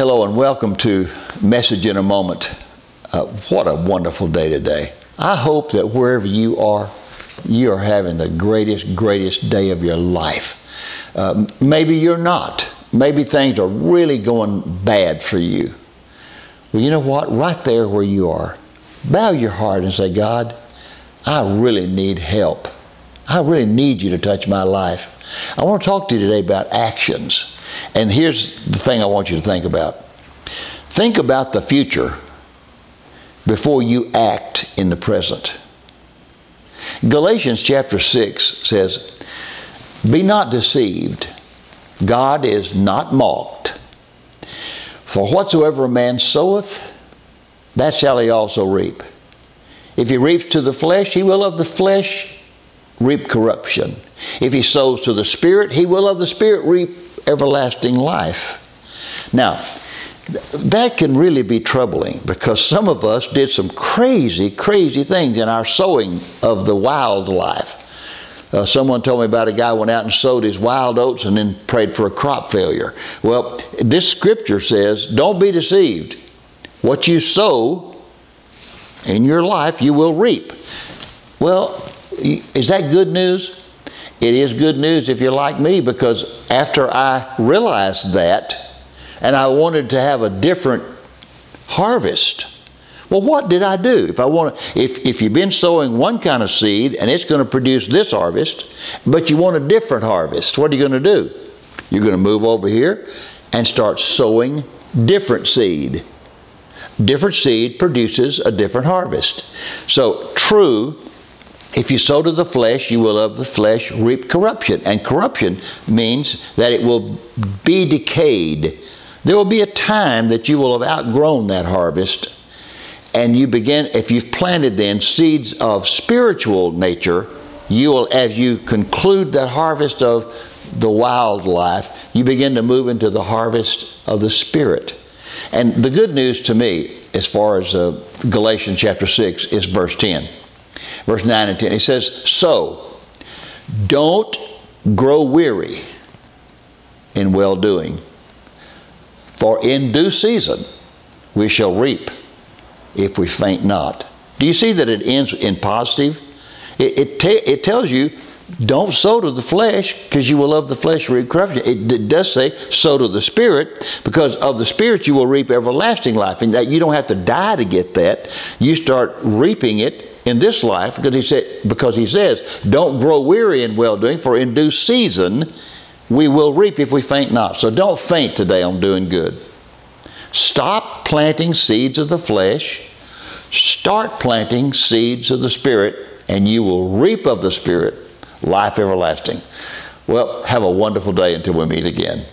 Hello and welcome to Message in a Moment. Uh, what a wonderful day today. I hope that wherever you are, you are having the greatest, greatest day of your life. Uh, maybe you're not. Maybe things are really going bad for you. Well, you know what? Right there where you are, bow your heart and say, God, I really need help. I really need you to touch my life. I want to talk to you today about actions. And here's the thing I want you to think about think about the future before you act in the present. Galatians chapter 6 says, Be not deceived, God is not mocked. For whatsoever a man soweth, that shall he also reap. If he reaps to the flesh, he will of the flesh reap corruption. If he sows to the Spirit, he will of the Spirit reap everlasting life. Now, that can really be troubling because some of us did some crazy, crazy things in our sowing of the wildlife. Uh, someone told me about a guy went out and sowed his wild oats and then prayed for a crop failure. Well, this scripture says, don't be deceived. What you sow in your life, you will reap. Well, is that good news? It is good news if you're like me because after I realized that and I wanted to have a different harvest, well, what did I do? If I want if, if you've been sowing one kind of seed and it's going to produce this harvest, but you want a different harvest, what are you going to do? You're going to move over here and start sowing different seed. Different seed produces a different harvest. So, true if you sow to the flesh, you will of the flesh reap corruption. And corruption means that it will be decayed. There will be a time that you will have outgrown that harvest. And you begin, if you've planted then seeds of spiritual nature, you will, as you conclude that harvest of the wildlife, you begin to move into the harvest of the Spirit. And the good news to me, as far as uh, Galatians chapter 6, is verse 10 verse 9 and 10. He says, So, don't grow weary in well doing, for in due season we shall reap if we faint not. Do you see that it ends in positive? It, it, te- it tells you, don't sow to the flesh because you will love the flesh reap corruption. It, it, does say sow to the spirit because of the spirit you will reap everlasting life. And that you don't have to die to get that. You start reaping it in this life because he said because he says don't grow weary in well doing for in due season we will reap if we faint not. So don't faint today on doing good. Stop planting seeds of the flesh start planting seeds of the spirit and you will reap of the spirit life everlasting. Well have a wonderful day until we meet again